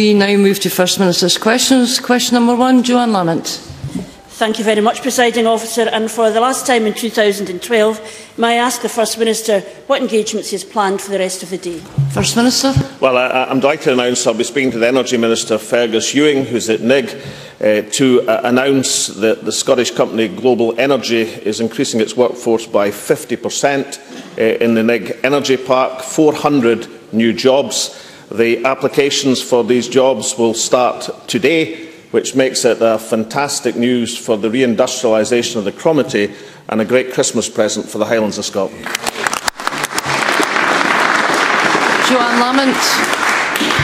We now move to First Minister's questions. Question number one, Johann Lamont. Thank you very much, Presiding Officer. And for the last time in 2012, may I ask the First Minister what engagements he has planned for the rest of the day? First Minister. Well, I, I'm delighted to announce I'll be speaking to the Energy Minister, Fergus Ewing, who's at Nigg, uh, to uh, announce that the Scottish company Global Energy is increasing its workforce by 50% uh, in the Nigg Energy Park, 400 new jobs. The applications for these jobs will start today which makes it a fantastic news for the reindustrialisation of the Cromarty and a great Christmas present for the Highlands of Scotland. Johann Lamont.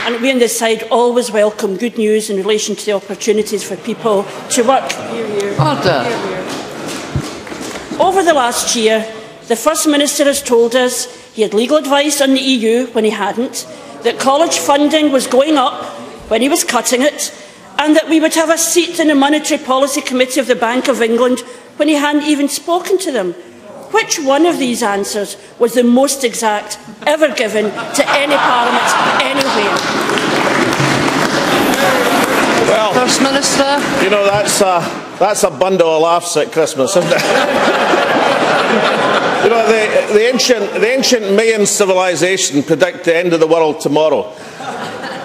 And we on this side always welcome good news in relation to the opportunities for people to work. Order. Over the last year, the First Minister has told us he had legal advice on the EU when he hadn't, that college funding was going up when he was cutting it, and that we would have a seat in the Monetary Policy Committee of the Bank of England when he hadn't even spoken to them. Which one of these answers was the most exact ever given to any parliament anywhere? Well, First Minister. you know, that's a, that's a bundle of laughs at Christmas, isn't it? you know, the, the, ancient, the ancient Mayan civilization predict the end of the world tomorrow.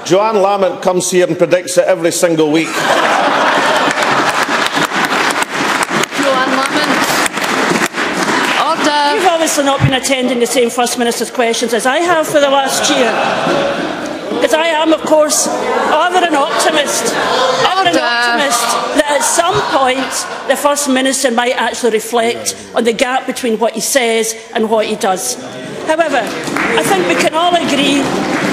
Johann Lamont comes here and predicts it every single week. Johann Lamont. Order. You've obviously not been attending the same First Minister's questions as I have for the last year. Because I am, of course, ever an optimist, ever an optimist that at some point the First Minister might actually reflect on the gap between what he says and what he does. However, I think we can all agree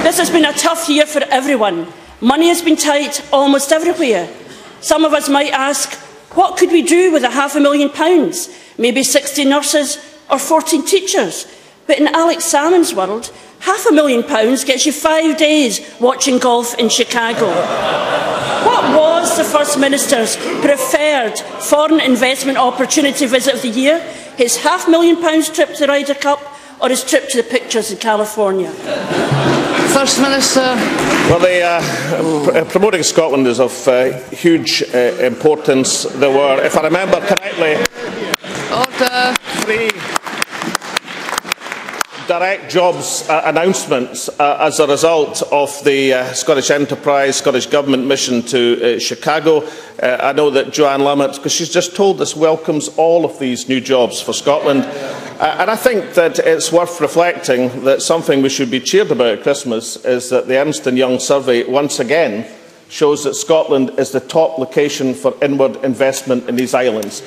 this has been a tough year for everyone. Money has been tight almost everywhere. Some of us might ask, what could we do with a half a million pounds? Maybe 60 nurses or 14 teachers? But in Alex Salmond's world, half a million pounds gets you five days watching golf in Chicago. What was the First Minister's preferred foreign investment opportunity visit of the year? His half million pounds trip to the Ryder Cup or his trip to the pictures in California? First Minister. Well, the, uh, pr- uh, promoting Scotland is of uh, huge uh, importance. There were, if I remember correctly, Order. three direct jobs uh, announcements uh, as a result of the uh, Scottish Enterprise, Scottish Government mission to uh, Chicago. Uh, I know that Johann Lamont, because she's just told us, welcomes all of these new jobs for Scotland. Uh, and I think that it's worth reflecting that something we should be cheered about at Christmas is that the Ernst Young survey once again shows that Scotland is the top location for inward investment in these islands.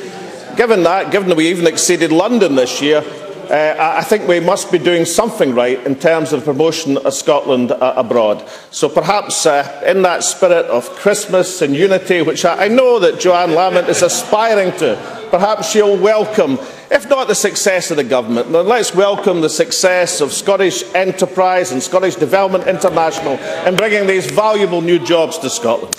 Given that, given that we even exceeded London this year, uh, I think we must be doing something right in terms of the promotion of Scotland uh, abroad. So perhaps uh, in that spirit of Christmas and unity, which I, I know that Johann Lamont is aspiring to, perhaps she'll welcome, if not the success of the government, then let's welcome the success of Scottish enterprise and Scottish Development International in bringing these valuable new jobs to Scotland.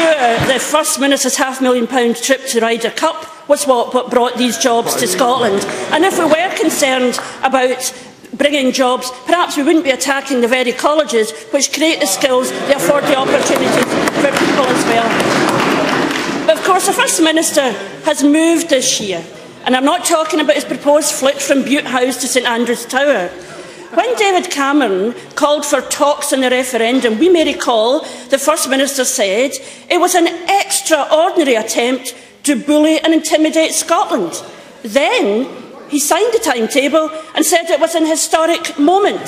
Sure uh, the First Minister's half million pound trip to Ryder Cup was what, what brought these jobs to Scotland. And if we were concerned about bringing jobs, perhaps we wouldn't be attacking the very colleges which create the skills, they afford the opportunities for people as well. But of course, the First Minister has moved this year. And I'm not talking about his proposed flit from Bute House to St Andrews Tower. When David Cameron called for talks on the referendum, we may recall the First Minister said it was an extraordinary attempt to bully and intimidate Scotland. Then he signed the timetable and said it was an historic moment.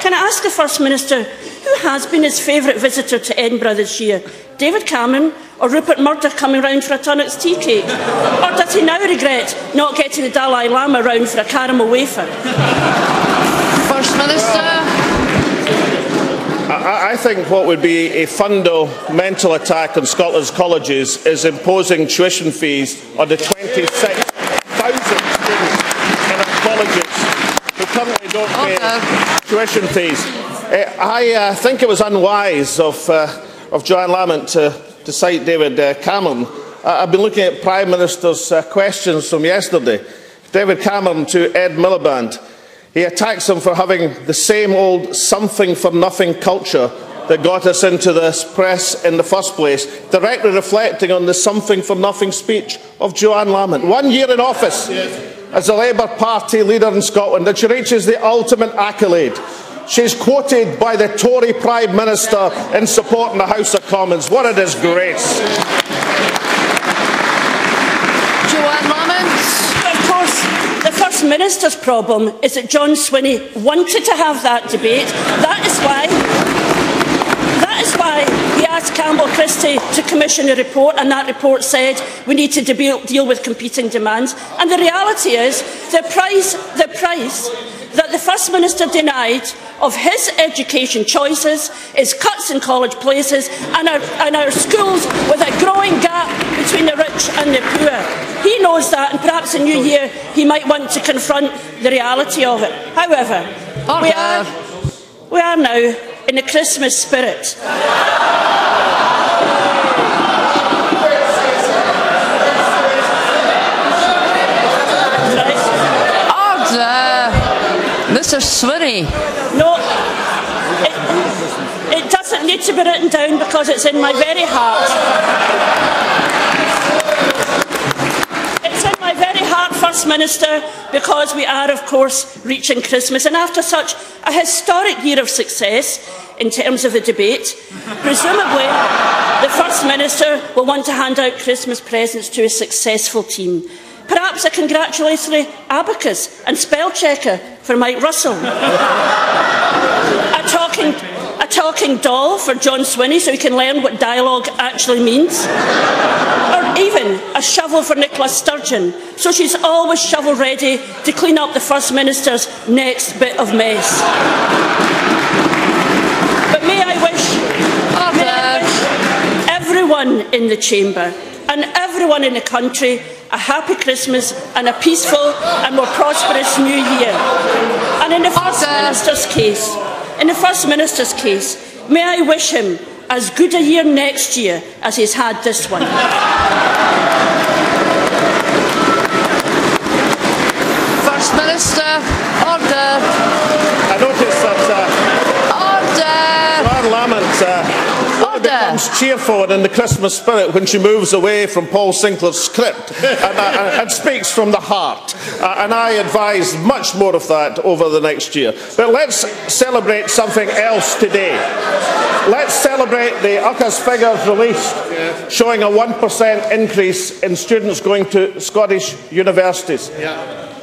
Can I ask the First Minister who has been his favourite visitor to Edinburgh this year? David Cameron or Rupert Murdoch coming round for a Tunnocks tea cake? Or does he now regret not getting the Dalai Lama round for a caramel wafer? First Minister. I, I think what would be a fundamental attack on Scotland's colleges is imposing tuition fees on the 26,000 students in our colleges who currently don't pay tuition fees. Uh, I uh, think it was unwise of, uh, of Johann Lamont to, to cite David uh, Cameron. I've been looking at Prime Minister's uh, questions from yesterday. David Cameron to Ed Miliband. He attacks them for having the same old something for nothing culture that got us into this press in the first place, directly reflecting on the something for nothing speech of Johann Lamont. One year in office as a Labour Party leader in Scotland, and she reaches the ultimate accolade. She's quoted by the Tory Prime Minister in support in the House of Commons. What a disgrace. Johann Lamont. Of course, the First Minister's problem is that John Swinney wanted to have that debate. That is why that is why he asked Campbell Christie to commission a report, and that report said we need to deal with competing demands. And the reality is the price, the price that the First Minister denied of his education choices is cuts in college places and our, and our schools with a growing gap between the rich and the poor. He knows that, and perhaps in New Year he might want to confront the reality of it. However, we are, we are now in the Christmas spirit. Mr. No, it, it doesn't need to be written down because it's in my very heart. It's in my very heart, First Minister, because we are, of course, reaching Christmas. And after such a historic year of success in terms of the debate, presumably the First Minister will want to hand out Christmas presents to a successful team. Perhaps a congratulatory abacus and spell checker for Mike Russell. a, talking, a talking doll for John Swinney so he can learn what dialogue actually means. Or even a shovel for Nicola Sturgeon so she's always shovel ready to clean up the First Minister's next bit of mess. But may I wish, may I wish everyone in the chamber and everyone in the country a happy Christmas and a peaceful and more prosperous new year. And in the First Minister's case, in the First Minister's case, may I wish him as good a year next year as he's had this one. First Minister, Cheerful and in the Christmas spirit when she moves away from Paul Sinclair's script and, uh, and speaks from the heart. Uh, and I advise much more of that over the next year. But let's celebrate something else today. Let's celebrate the UCAS figures released showing a 1% increase in students going to Scottish universities.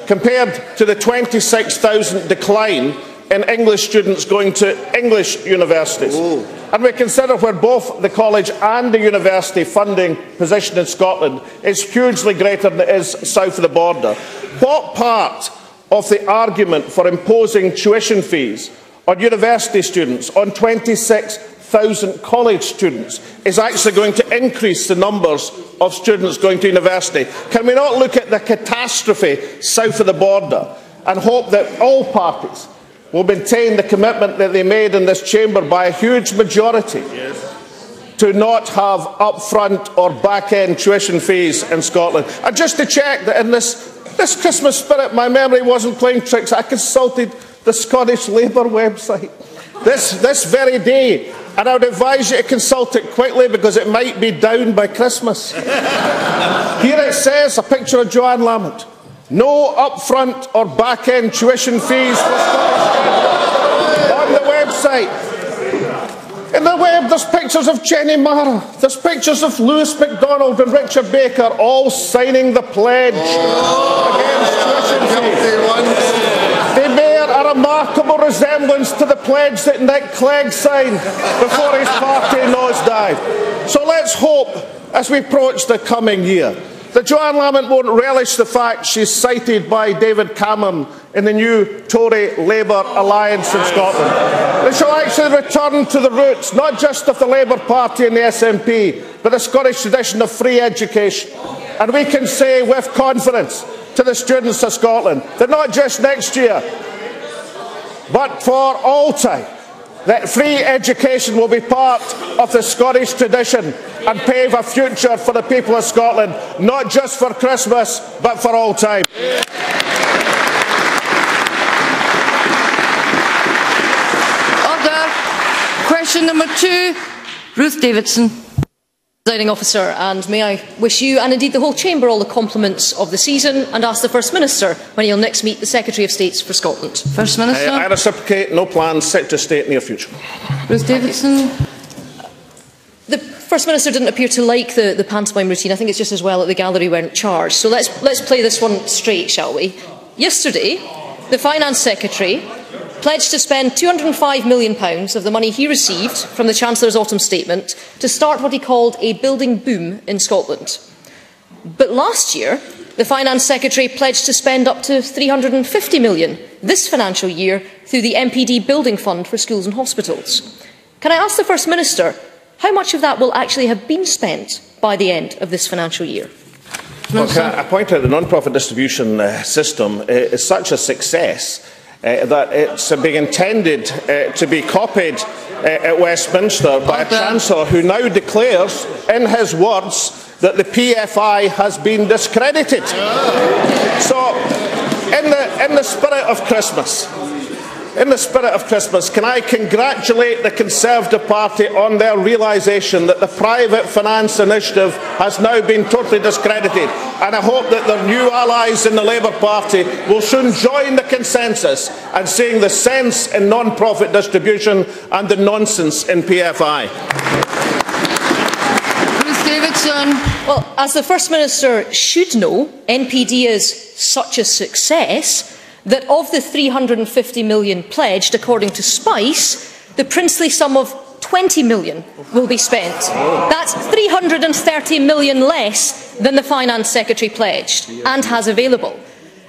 Compared to the 26,000 decline in English students going to English universities. And we consider where both the college and the university funding position in Scotland is hugely greater than it is south of the border. What part of the argument for imposing tuition fees on university students, on 26,000 college students, is actually going to increase the numbers of students going to university? Can we not look at the catastrophe south of the border and hope that all parties will maintain the commitment that they made in this chamber by a huge majority to not have upfront or back-end tuition fees in Scotland. And just to check that in this, this Christmas spirit, my memory wasn't playing tricks, I consulted the Scottish Labour website this, this very day, and I would advise you to consult it quickly because it might be down by Christmas. Here it says, a picture of Johann Lamont. No upfront or back-end tuition fees for Scottish on the website. In the web, there's pictures of Jenny Marra, there's pictures of Lewis MacDonald and Richard Baker all signing the pledge against tuition fees. They bear a remarkable resemblance to the pledge that Nick Clegg signed before his party nosedive. So let's hope, as we approach the coming year, that Johann Lamont won't relish the fact she's cited by David Cameron in the new Tory-Labour alliance in Scotland. That she'll actually return to the roots, not just of the Labour Party and the SNP, but the Scottish tradition of free education. And we can say with confidence to the students of Scotland that not just next year, but for all time, that free education will be part of the Scottish tradition and pave a future for the people of Scotland, not just for Christmas, but for all time. Order. Question number two, Ruth Davidson. Presiding officer, and may I wish you and indeed the whole chamber all the compliments of the season and ask the First Minister when he'll next meet the Secretary of State for Scotland. First Minister. Uh, I reciprocate. No plans. Secretary of State near future. Ruth Davidson. The First Minister didn't appear to like the, the pantomime routine. I think it's just as well that the gallery weren't charged. So let's, let's play this one straight, shall we? Yesterday, the Finance Secretary pledged to spend £205 million of the money he received from the Chancellor's autumn statement to start what he called a building boom in Scotland. But last year, the Finance Secretary pledged to spend up to £350 million this financial year through the NPD Building Fund for schools and hospitals. Can I ask the First Minister how much of that will actually have been spent by the end of this financial year? Well, I point out the non-profit distribution uh, system uh, is such a success uh, that it's being intended uh, to be copied uh, at Westminster by a Chancellor who now declares, in his words, that the PFI has been discredited. So, in the, in the spirit of Christmas, in the spirit of Christmas, can I congratulate the Conservative Party on their realisation that the private finance initiative has now been totally discredited? And I hope that their new allies in the Labour Party will soon join the consensus and seeing the sense in non-profit distribution and the nonsense in PFI. Well, as the First Minister should know, NPD is such a success that of the 350 million pledged, according to SPICe, the princely sum of 20 million will be spent. That's 330 million less than the Finance Secretary pledged and has available.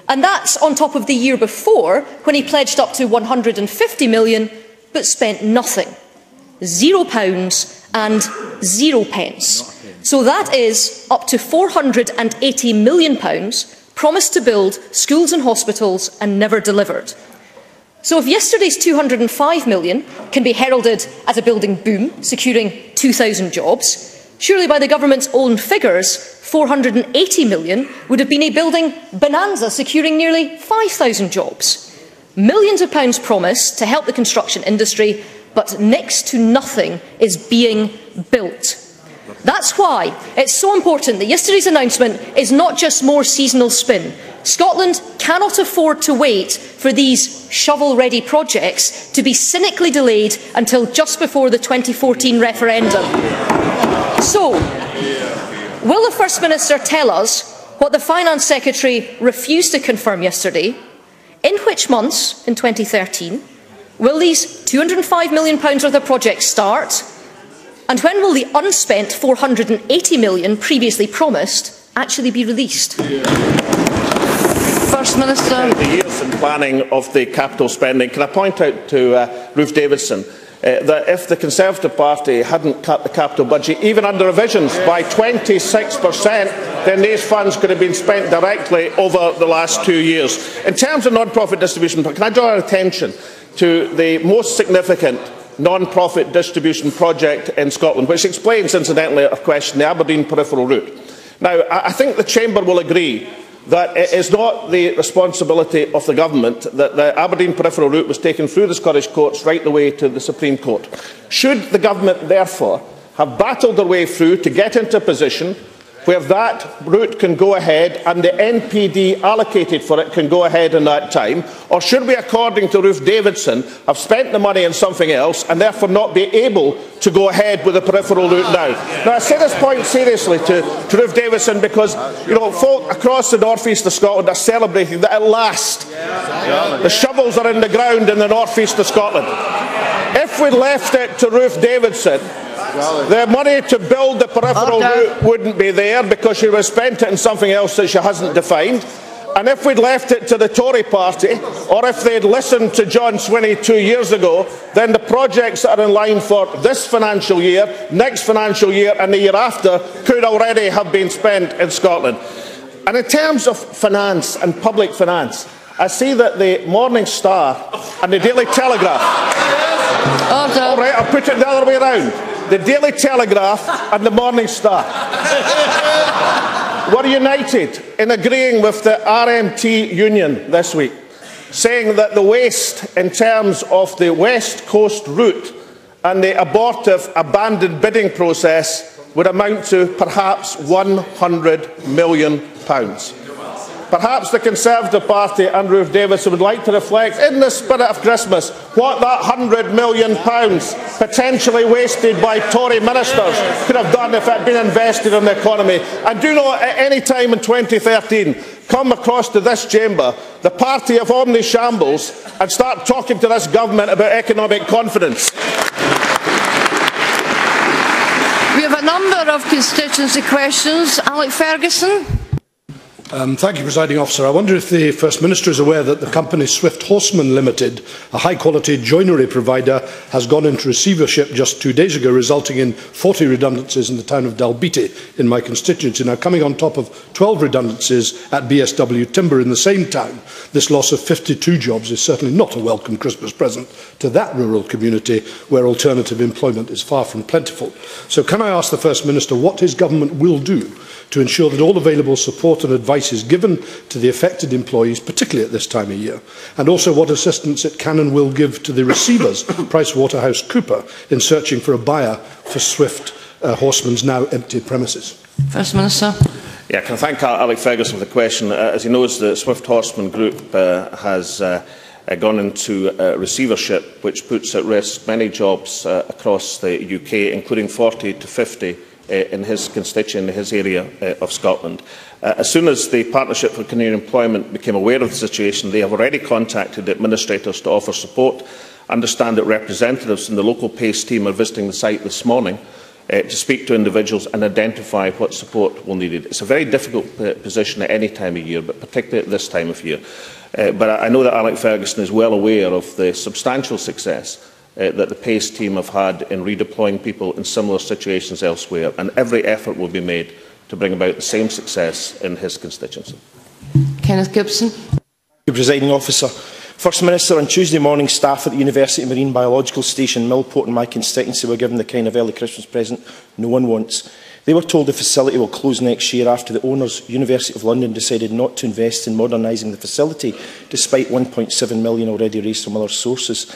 And that's on top of the year before, when he pledged up to 150 million but spent nothing. Zero pounds and zero pence. So that is up to 480 million pounds promised to build schools and hospitals and never delivered. So if yesterday's 205 million can be heralded as a building boom, securing 2,000 jobs, surely by the government's own figures, 480 million would have been a building bonanza, securing nearly 5,000 jobs. Millions of pounds promised to help the construction industry, but next to nothing is being built. That's why it's so important that yesterday's announcement is not just more seasonal spin. Scotland cannot afford to wait for these shovel-ready projects to be cynically delayed until just before the 2014 referendum. So, will the First Minister tell us what the Finance Secretary refused to confirm yesterday? In which months in 2013 will these £205 million worth of projects start? And when will the unspent £480 million previously promised actually be released? First Minister. The years in planning of the capital spending. Can I point out to uh, Ruth Davidson uh, that if the Conservative Party hadn't cut the capital budget, even under revisions, by 26%, then these funds could have been spent directly over the last two years. In terms of non-profit distribution, can I draw our attention to the most significant non-profit distribution project in Scotland, which explains, incidentally, a question, the Aberdeen peripheral route. Now, I think the Chamber will agree that it is not the responsibility of the Government that the Aberdeen peripheral route was taken through the Scottish courts right the way to the Supreme Court. Should the Government, therefore, have battled their way through to get into a position where that route can go ahead and the NPD allocated for it can go ahead in that time? Or should we, according to Ruth Davidson, have spent the money on something else and therefore not be able to go ahead with the peripheral route now? Now, I say this point seriously to, to Ruth Davidson because, you know, folk across the northeast of Scotland are celebrating that at last the shovels are in the ground in the northeast of Scotland. If we left it to Ruth Davidson, the money to build the peripheral okay. route wouldn't be there because she would have spent it on something else that she hasn't defined. And if we'd left it to the Tory party, or if they'd listened to John Swinney two years ago, then the projects that are in line for this financial year, next financial year and the year after could already have been spent in Scotland. And in terms of finance and public finance, I see that the Morning Star and the Daily Telegraph... All right, I'll put it the other way around the Daily Telegraph and the Morning Star were united in agreeing with the RMT union this week, saying that the waste in terms of the West Coast route and the abortive, abandoned bidding process would amount to perhaps £100 million. Perhaps the Conservative Party and Ruth Davis would like to reflect, in the spirit of Christmas, what that £100 million potentially wasted by Tory ministers could have done if it had been invested in the economy. And do not, at any time in 2013, come across to this chamber, the party of Omni Shambles, and start talking to this government about economic confidence. We have a number of constituency questions. Alec Fergusson. Um, thank you, Presiding Officer. I wonder if the First Minister is aware that the company Swift Horsman Limited, a high-quality joinery provider, has gone into receivership just two days ago, resulting in 40 redundancies in the town of Dalbeattie in my constituency. Now, coming on top of 12 redundancies at BSW Timber in the same town, this loss of 52 jobs is certainly not a welcome Christmas present to that rural community where alternative employment is far from plentiful. So can I ask the First Minister what his government will do to ensure that all available support and advice is given to the affected employees, particularly at this time of year, and also what assistance it can and will give to the receivers, PricewaterhouseCooper, in searching for a buyer for Swift uh, Horsman's now empty premises. First Minister. Yeah, can I thank Alec Fergusson for the question. Uh, as he knows, the Swift Horsman Group uh, has uh, uh, gone into uh, receivership, which puts at risk many jobs uh, across the UK, including 40 to 50 uh, in his constituency, in his area uh, of Scotland. Uh, as soon as the Partnership for Continuing Employment became aware of the situation, they have already contacted administrators to offer support. I Understand that representatives from the local PACE team are visiting the site this morning uh, to speak to individuals and identify what support will be needed. It's a very difficult uh, position at any time of year, but particularly at this time of year. Uh, but I know that Alec Fergusson is well aware of the substantial success uh, that the PACE team have had in redeploying people in similar situations elsewhere, and every effort will be made to bring about the same success in his constituency. Kenneth Gibson. Thank you, Presiding Officer. First Minister, on Tuesday morning, staff at the University Marine Biological Station, Millport in my constituency were given the kind of early Christmas present no one wants. They were told the facility will close next year after the owners, University of London, decided not to invest in modernising the facility, despite £1.7 million already raised from other sources.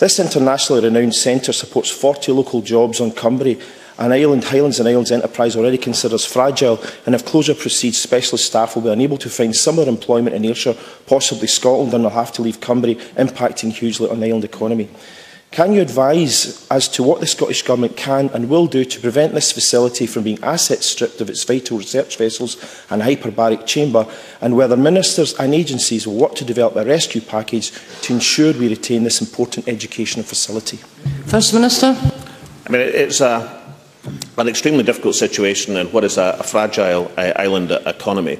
This internationally renowned centre supports 40 local jobs on Cumbria, an island Highlands and Islands enterprise already considers fragile, and if closure proceeds, specialist staff will be unable to find similar employment in Ayrshire, possibly Scotland, and will have to leave Cumbria, impacting hugely on the island economy. Can you advise as to what the Scottish Government can and will do to prevent this facility from being asset stripped of its vital research vessels and hyperbaric chamber, and whether ministers and agencies will work to develop a rescue package to ensure we retain this important educational facility? First Minister. I mean, it's a, an extremely difficult situation in what is a, a fragile uh, island economy.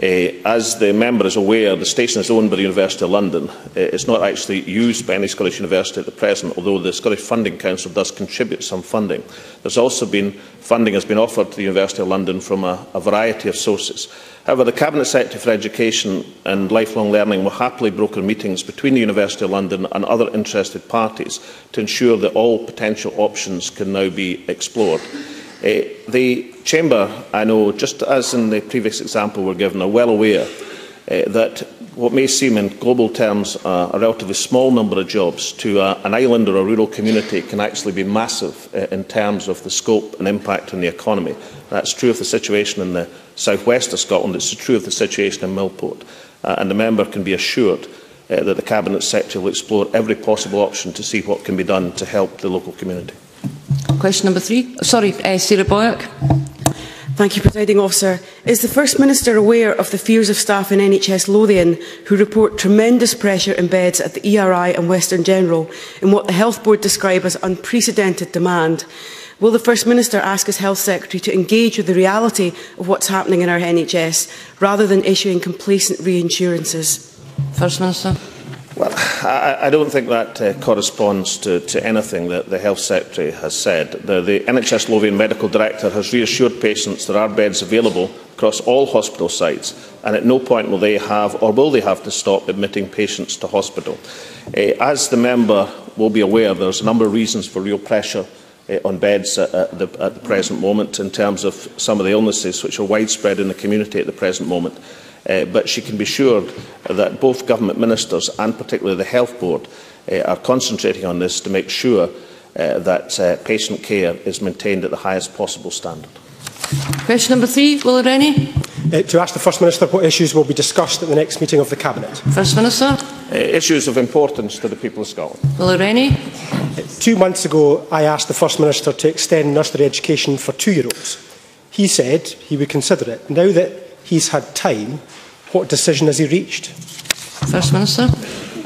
Eh, as the member is aware, the station is owned by the University of London. Eh, it's not actually used by any Scottish university at the present, although the Scottish Funding Council does contribute some funding. There's also been funding has been offered to the University of London from a, a variety of sources. However, the Cabinet Secretary for Education and Lifelong Learning will happily broker meetings between the University of London and other interested parties to ensure that all potential options can now be explored. Uh, the Chamber, I know, just as in the previous example we're given, are well aware uh, that what may seem in global terms uh, a relatively small number of jobs to uh, an island or a rural community can actually be massive uh, in terms of the scope and impact on the economy. That's true of the situation in the southwest of Scotland, it's true of the situation in Millport, uh, and the member can be assured uh, that the Cabinet Secretary will explore every possible option to see what can be done to help the local community. Question number three. Sorry, uh, Sarah Boyack. Thank you, Presiding Officer. Is the First Minister aware of the fears of staff in NHS Lothian who report tremendous pressure in beds at the ERI and Western General in what the Health Board describe as unprecedented demand? Will the First Minister ask his Health Secretary to engage with the reality of what's happening in our NHS rather than issuing complacent reassurances? First Minister. Well, I, I don't think that uh, corresponds to, to anything that the Health Secretary has said. The, the NHS Lothian Medical Director has reassured patients there are beds available across all hospital sites, and at no point will they have or will they have to stop admitting patients to hospital. Uh, as the member will be aware, there's a number of reasons for real pressure uh, on beds at, at, the, at the present moment in terms of some of the illnesses which are widespread in the community at the present moment. Uh, but she can be assured that both government ministers and particularly the Health Board uh, are concentrating on this to make sure uh, uh, that uh, patient care is maintained at the highest possible standard. Question number three, Willie Rennie. Uh, to ask the First Minister what issues will be discussed at the next meeting of the Cabinet. First Minister. Uh, issues of importance to the people of Scotland. Willie Rennie. Uh, two months ago, I asked the First Minister to extend nursery education for two-year-olds. He said he would consider it. Now that he's had time, what decision has he reached? First Minister.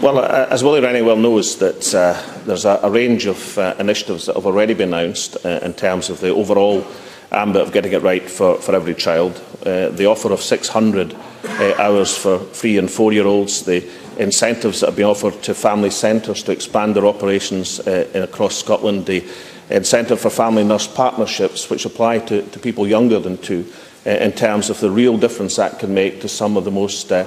Well, uh, as Willie Rennie well knows, that uh, there's a, a range of uh, initiatives that have already been announced uh, in terms of the overall ambit of getting it right for, for every child. Uh, the offer of 600 uh, hours for three and four-year-olds, the incentives that have been offered to family centres to expand their operations uh, in, across Scotland, the incentive for family nurse partnerships, which apply to, to people younger than two, in terms of the real difference that can make to some of the most uh,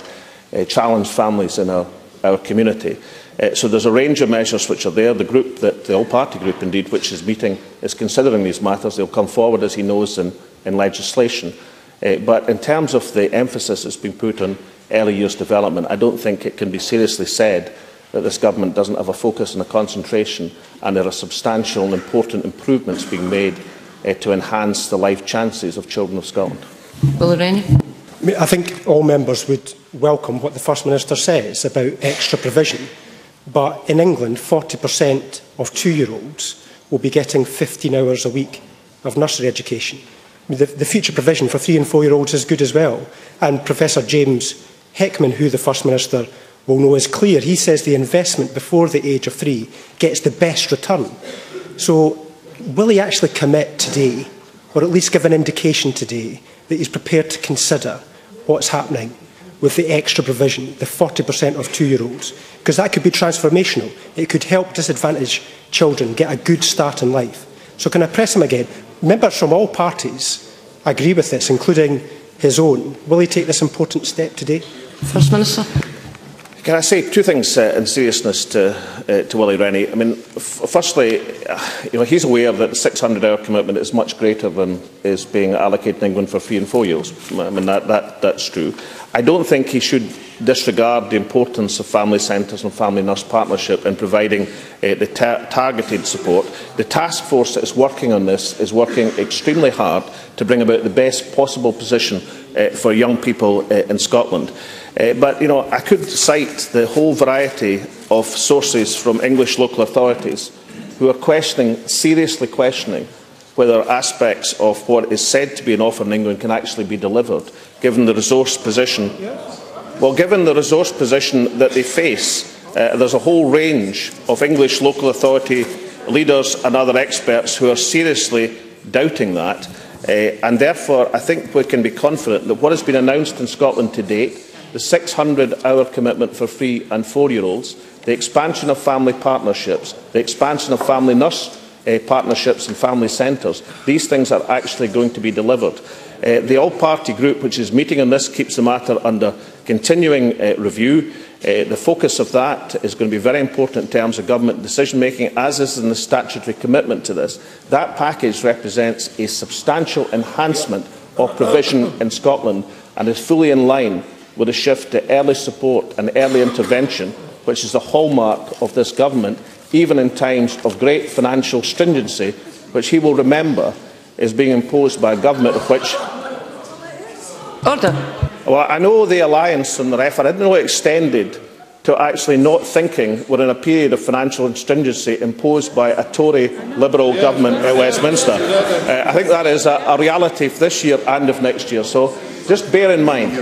uh, challenged families in our, our community. Uh, so there's a range of measures which are there. The group, that, the all-party group indeed, which is meeting, is considering these matters. They'll come forward, as he knows, in, in legislation. But in terms of the emphasis that's been put on early years development, I don't think it can be seriously said that this government doesn't have a focus and a concentration, and there are substantial and important improvements being made uh, to enhance the life chances of children of Scotland. Willie Rennie. I think all members would welcome what the First Minister says about extra provision But in England, 40% of two-year-olds will be getting 15 hours a week of nursery education. The, the future provision for three and four-year-olds is good as well. And Professor James Heckman, who the First Minister will know is clear, he says the investment before the age of three gets the best return. So will he actually commit today, or at least give an indication today, that he's prepared to consider what's happening with the extra provision, the 40% of two-year-olds? Because that could be transformational. It could help disadvantaged children get a good start in life. So can I press him again? Members from all parties agree with this, including his own. Will he take this important step today? First Minister. Can I say two things uh, in seriousness to, uh, to Willie Rennie? I mean, firstly, uh, you know, he's aware that the 600-hour commitment is much greater than is being allocated in England for three and four years. I mean, that, that, that's true. I don't think he should disregard the importance of family centres and family nurse partnership in providing uh, the ta targeted support. The task force that is working on this is working extremely hard to bring about the best possible position uh, for young people uh, in Scotland. Uh, but you know, I could cite the whole variety of sources from English local authorities who are questioning, seriously questioning, whether aspects of what is said to be an offer in England can actually be delivered, given the resource position. Well, given the resource position that they face, uh, there's a whole range of English local authority leaders and other experts who are seriously doubting that. Uh, and therefore, I think we can be confident that what has been announced in Scotland to date the 600-hour commitment for three and four-year-olds, the expansion of family partnerships, the expansion of family nurse uh, partnerships and family centres. These things are actually going to be delivered. Uh, the all-party group which is meeting on this keeps the matter under continuing uh, review. Uh, the focus of that is going to be very important in terms of government decision-making, as is in the statutory commitment to this. That package represents a substantial enhancement of provision in Scotland and is fully in line with a shift to early support and early intervention, which is the hallmark of this government, even in times of great financial stringency, which he will remember is being imposed by a government of which... Order. Well, I know the alliance and the ref, I didn't know it extended to actually not thinking we're in a period of financial stringency imposed by a Tory Liberal government at Westminster. Uh, I think that is a, a reality for this year and of next year. So just bear in mind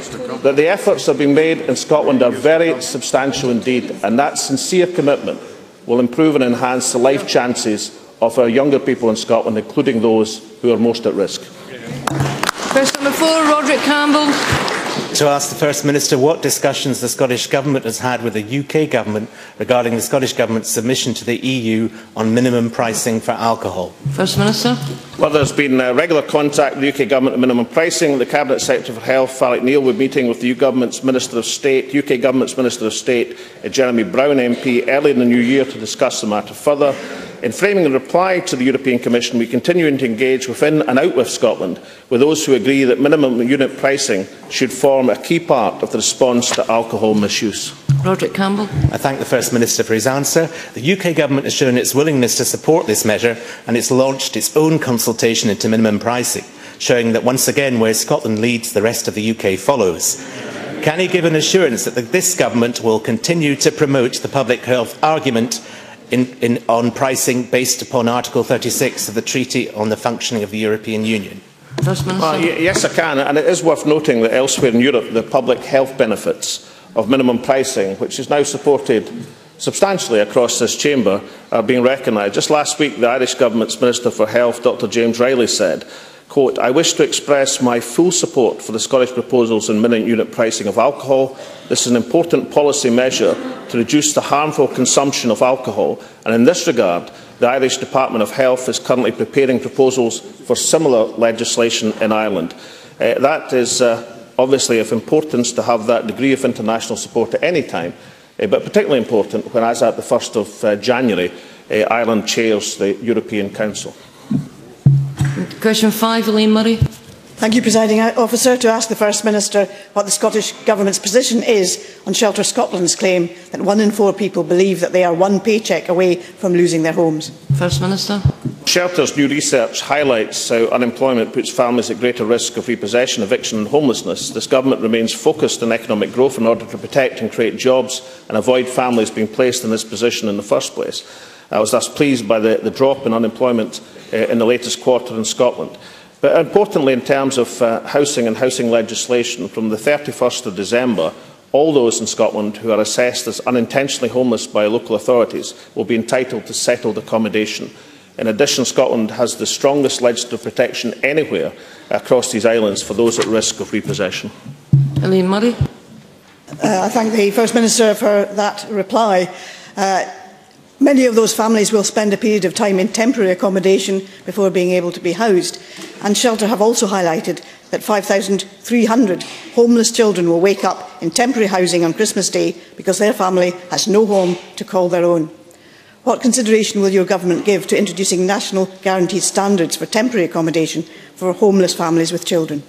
that the efforts that have been made in Scotland are very substantial indeed, and that sincere commitment will improve and enhance the life chances of our younger people in Scotland, including those who are most at risk. Question number four, Roderick Campbell to ask the First Minister what discussions the Scottish Government has had with the UK Government regarding the Scottish Government's submission to the EU on minimum pricing for alcohol. First Minister. Well, there's been uh, regular contact with the UK Government on minimum pricing. The Cabinet Secretary for Health, Farrell Neil, will be meeting with the UK Government's Minister of State, UK Government's Minister of State, uh, Jeremy Browne MP, early in the new year to discuss the matter further. In framing a reply to the European Commission, we continue to engage within and out with Scotland with those who agree that minimum unit pricing should form a key part of the response to alcohol misuse. Roderick Campbell. I thank the First Minister for his answer. The UK Government has shown its willingness to support this measure and it's launched its own consultation into minimum pricing, showing that once again where Scotland leads, the rest of the UK follows. Can he give an assurance that this government will continue to promote the public health argument in, in, on pricing based upon Article 36 of the Treaty on the Functioning of the European Union? Well, yes, I can, and it is worth noting that elsewhere in Europe, the public health benefits of minimum pricing, which is now supported substantially across this chamber, are being recognised. Just last week, the Irish Government's Minister for Health, Dr James Reilly, said, quote, I wish to express my full support for the Scottish proposals on minimum unit pricing of alcohol. This is an important policy measure to reduce the harmful consumption of alcohol, and in this regard, the Irish Department of Health is currently preparing proposals for similar legislation in Ireland. Uh, that is uh, obviously of importance to have that degree of international support at any time, uh, but particularly important when, as at the 1st of uh, January, uh, Ireland chairs the European Council. Question 5, Elaine Murray. Thank you, Presiding Officer. To ask the First Minister what the Scottish Government's position is on Shelter Scotland's claim that one in four people believe that they are one paycheck away from losing their homes. First Minister. Shelter's new research highlights how unemployment puts families at greater risk of repossession, eviction and homelessness. This government remains focused on economic growth in order to protect and create jobs and avoid families being placed in this position in the first place. I was thus pleased by the, the drop in unemployment in the latest quarter in Scotland. But importantly, in terms of uh, housing and housing legislation, from the 31st of December, all those in Scotland who are assessed as unintentionally homeless by local authorities will be entitled to settled accommodation. In addition, Scotland has the strongest legislative protection anywhere across these islands for those at risk of repossession. Elaine Murray. Uh, I thank the First Minister for that reply. Uh, Many of those families will spend a period of time in temporary accommodation before being able to be housed. And Shelter have also highlighted that 5,300 homeless children will wake up in temporary housing on Christmas Day because their family has no home to call their own. What consideration will your government give to introducing national guaranteed standards for temporary accommodation for homeless families with children?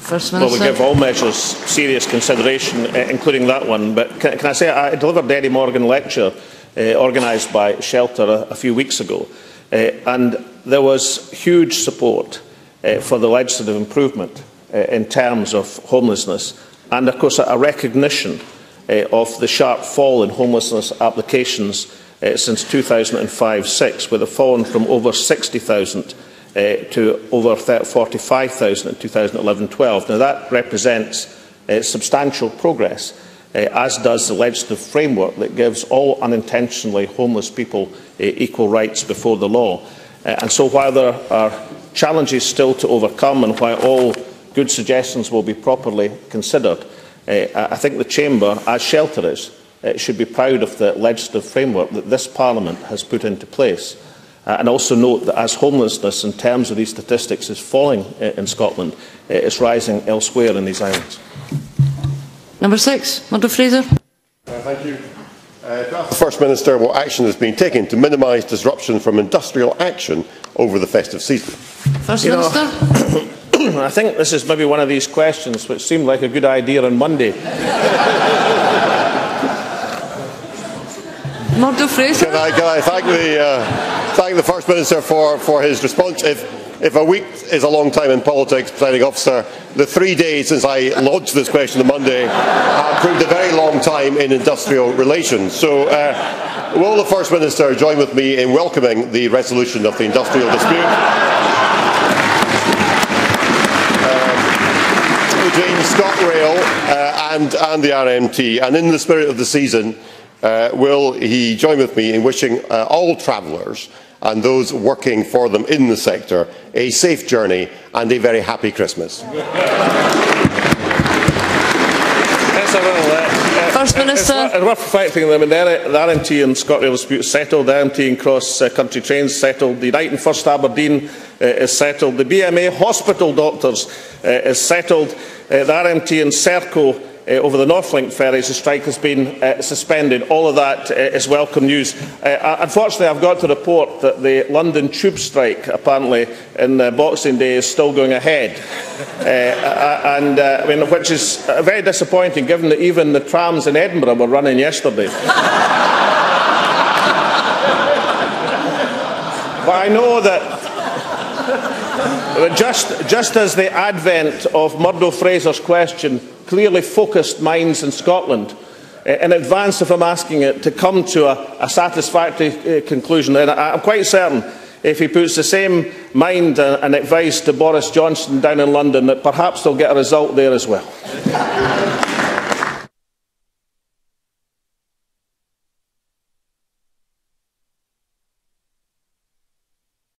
First Minister. Well, we give all measures serious consideration, uh, including that one. But can, can I say I delivered the Eddie Morgan lecture uh, organised by Shelter a, a few weeks ago. Uh, and there was huge support uh, for the legislative improvement uh, in terms of homelessness and, of course, a, recognition uh, of the sharp fall in homelessness applications uh, since 2005-6, with a fall from over 60,000 uh, to over 45,000 in 2011-12. Now, that represents substantial progress as does the legislative framework that gives all unintentionally homeless people uh, equal rights before the law. Uh, and so while there are challenges still to overcome and while all good suggestions will be properly considered, uh, I think the Chamber, as Shelter is, uh, should be proud of the legislative framework that this Parliament has put into place. Uh, and also note that as homelessness in terms of these statistics is falling uh, in Scotland, uh, it's rising elsewhere in these islands. Number six, Murdo Fraser. Uh, thank you. Uh, to ask the First Minister what action has been taken to minimise disruption from industrial action over the festive season. First You know- Minister. I think this is maybe one of these questions which seemed like a good idea on Monday. Murdo Fraser. Can I, can I thank, the, uh, thank the First Minister for, for his response? If, if a week is a long time in politics, presiding officer, the three days since I lodged this question on Monday have proved a very long time in industrial relations. So, uh, will the First Minister join with me in welcoming the resolution of the industrial dispute? Between ScotRail uh, and, and the RMT, and in the spirit of the season, uh, will he join with me in wishing uh, all travellers and those working for them in the sector a safe journey and a very happy Christmas. Let's have a little, First Minister. It's, it's worth reflecting that I mean, the, the RMT and ScotRail dispute is settled, the RMT and cross-country trains settled, the United First Aberdeen uh, is settled, the BMA hospital doctors uh, is settled, uh, the RMT and Serco over the Northlink ferries, the strike has been uh, suspended. All of that uh, is welcome news. Uh, unfortunately, I've got to report that the London tube strike, apparently in uh, Boxing Day, is still going ahead, uh, and uh, I mean, which is uh, very disappointing, given that even the trams in Edinburgh were running yesterday. But I know that just, just as the advent of Murdo Fraser's question clearly focused minds in Scotland, eh, in advance of him asking it to come to a, a satisfactory uh, conclusion, I, I'm quite certain if he puts the same mind and advice to Boris Johnson down in London, that perhaps they'll get a result there as well.